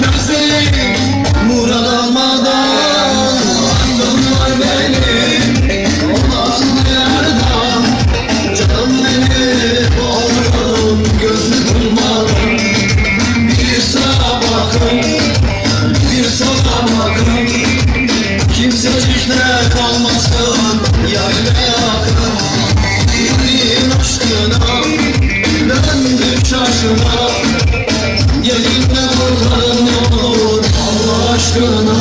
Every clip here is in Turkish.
gözlerim Murat almadan Aklım yerden Canım benim Oğlum gözü Bir sağa Bir sola bakın Kimsecikle kalmasın Yaylaya yakın Bildiğin aşkına Döndüm şaşına Gelinle kurtarın aşkına.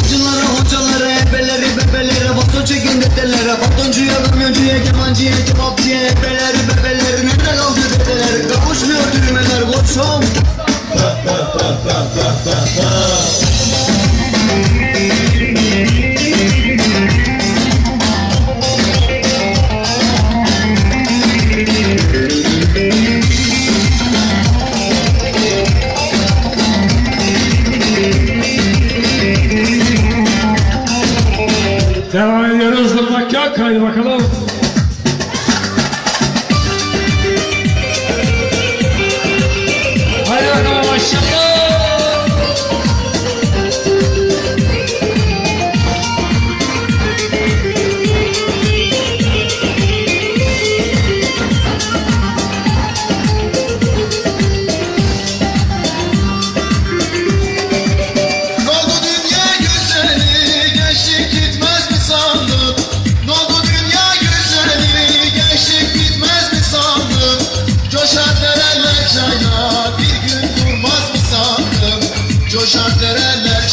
Hocalara hocalara ebeleri bebeleri Baton çekin dedelere. Batoncuya kamyoncuya kemancıya kebapçıya Ebeleri bebeleri. Nerede kaldı dedeler? Kavuşmuyor düğmeler koçum Devam ediyoruz durmak yok. Haydi bakalım.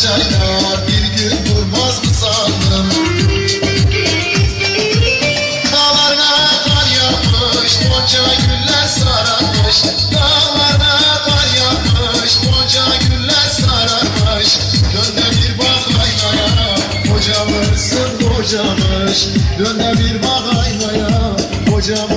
Çaylar bir gün durmaz mı sandın? Dağlarına kar yağmış, gonca güller sararmış. Dağlarına kar yağmış, gonca güller sararmış. Dön de bir bak aynaya, kocamışsın kocamış. Dön de bir bak aynaya, kocamışsın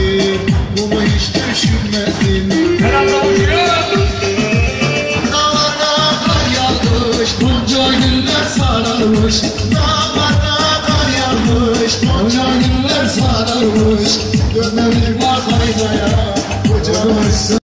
yağmış, bunca güller sararmış. Dönme bir bak aynaya, kocamışsın.